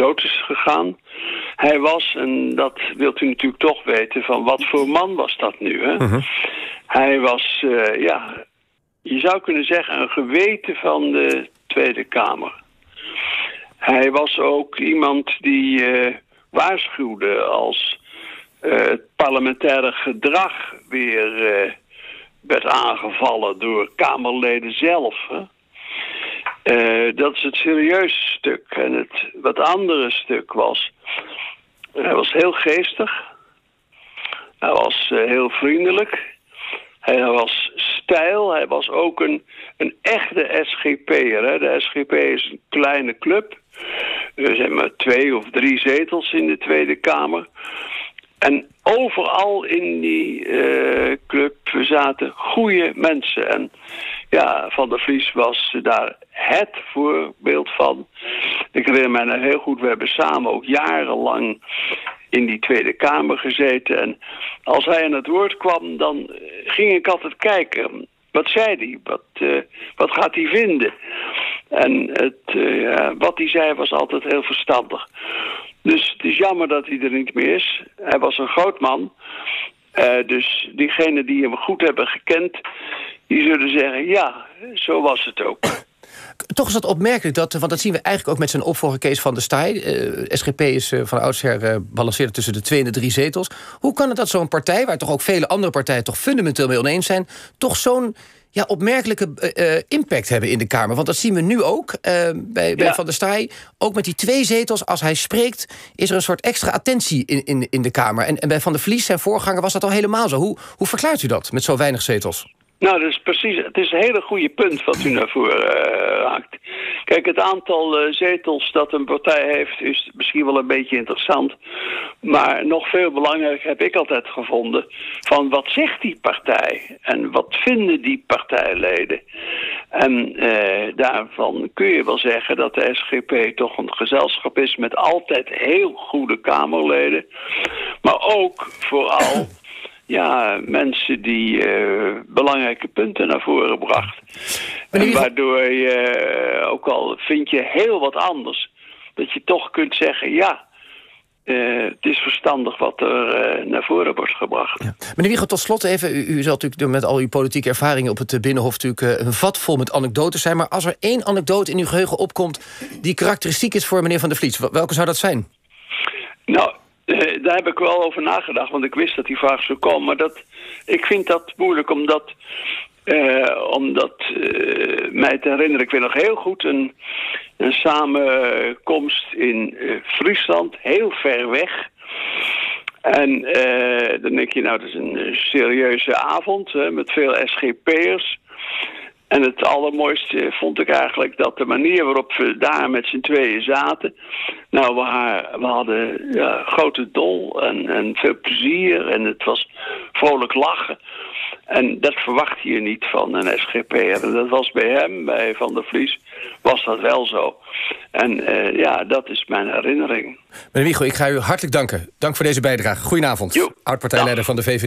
dood is gegaan. Hij was, en dat wilt u natuurlijk toch weten, van wat voor man was dat nu? Hè? Mhm. Hij was, eh, ja, je zou kunnen zeggen, een geweten van de Tweede Kamer. Hij was ook iemand die eh, waarschuwde als eh, het parlementaire gedrag weer werd aangevallen door Kamerleden zelf. Hè? Eh, dat is het serieuze stuk. En het wat andere stuk was... Hij was heel geestig. Hij was eh, heel vriendelijk. Hij was stijl. Hij was ook een, een echte SGP'er. De SGP is een kleine club. Er zijn maar twee of drie zetels in de Tweede Kamer. En overal in die eh, club zaten goede mensen. En ja, Van der Vlies was daar het voorbeeld van. Ik herinner mij nog heel goed, we hebben samen ook jarenlang in die Tweede Kamer gezeten. En als hij aan het woord kwam, dan eh, ging ik altijd kijken. Wat zei hij? Wat, eh, wat gaat hij vinden? En het, eh, wat hij zei was altijd heel verstandig. Dus het is jammer dat hij er niet meer is. Hij was een groot man. Dus diegenen die hem goed hebben gekend... die zullen zeggen, ja, zo was het ook. Toch is dat opmerkelijk, dat, want dat zien we eigenlijk ook met zijn opvolger Kees van der Staaij. Eh, SGP is eh, van oudsher balanceerde tussen de twee en de drie zetels. Hoe kan het dat zo'n partij, waar toch ook vele andere partijen... toch fundamenteel mee oneens zijn, toch zo'n ja, opmerkelijke impact hebben in de Kamer? Want dat zien we nu ook bij, bij Ja. Van der Staaij. Ook met die twee zetels, als hij spreekt... is er een soort extra attentie in, in, in de Kamer. En, en bij Van der Vlies, zijn voorganger, was dat al helemaal zo. Hoe, hoe verklaart u dat, met zo weinig zetels? Nou, dat is precies, het is een hele goede punt wat u naar voren eh, raakt. Kijk, het aantal eh, zetels dat een partij heeft is misschien wel een beetje interessant. Maar nog veel belangrijker heb ik altijd gevonden van wat zegt die partij? En wat vinden die partijleden? En eh, daarvan kun je wel zeggen dat de SGP toch een gezelschap is met altijd heel goede Kamerleden. Maar ook vooral ja, mensen die eh, belangrijke punten naar voren bracht. En waardoor je, eh, ook al vind je heel wat anders, dat je toch kunt zeggen, ja, eh, het is verstandig wat er naar voren wordt gebracht. Meneer Wiegel, tot slot even. U, u zal natuurlijk met al uw politieke ervaringen op het Binnenhof... natuurlijk een vat vol met anekdotes zijn. Maar als er één anekdote in uw geheugen opkomt... die karakteristiek is voor meneer Van der Vliet, wel- welke zou dat zijn? Nou, eh, daar heb ik wel over nagedacht, want ik wist dat die vraag zou komen. Maar dat, ik vind dat moeilijk, omdat, eh, omdat eh, mij te herinneren... Ik weet nog heel goed een, een samenkomst in Friesland, heel ver weg... En dan denk je, nou, dat is een serieuze avond hè, met veel SGP'ers. En het allermooiste vond ik eigenlijk dat de manier waarop we daar met z'n tweeën zaten. Nou, we, ha- we hadden ja, grote dol en, en veel plezier en het was vrolijk lachen. En dat verwacht je niet van een SGP'er. En dat was bij hem, bij Van der Vlies, was dat wel zo. En eh, ja, dat is mijn herinnering. Meneer Wiegel, ik ga u hartelijk danken. Dank voor deze bijdrage. Goedenavond. Oud-partijleider van de VVD.